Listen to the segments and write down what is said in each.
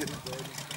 get it.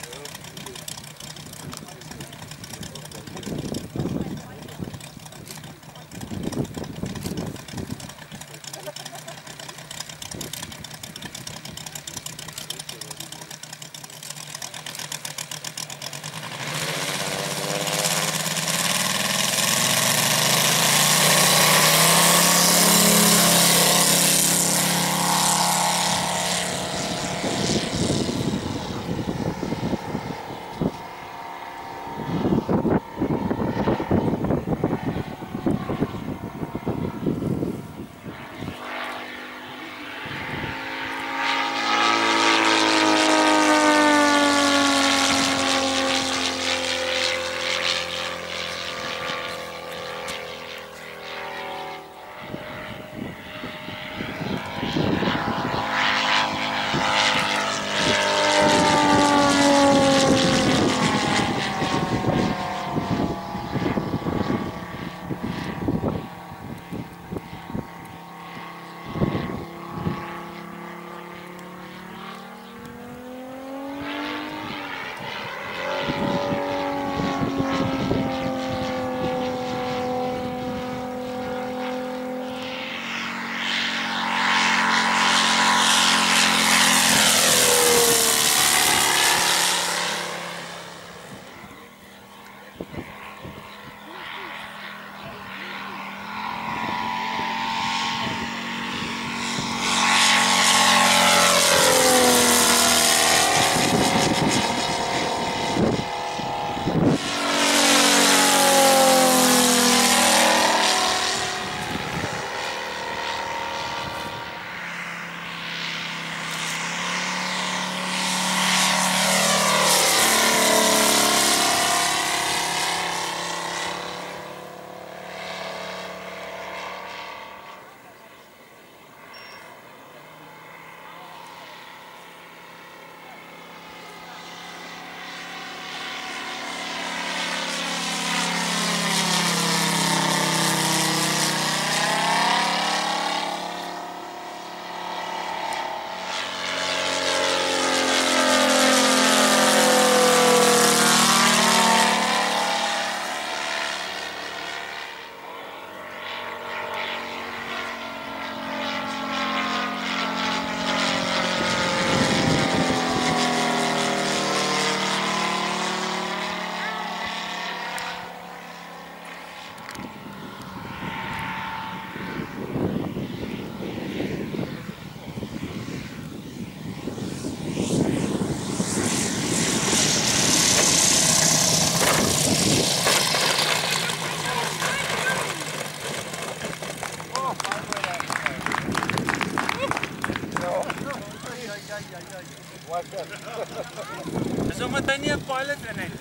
Dis omdat hy nie 'n pilot in het.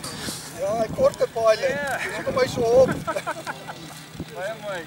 Ja, hy korte. Ja. Dis kom hy so op. Baie mooi.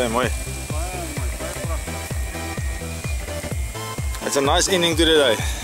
them, eh? It's a nice ending to the day.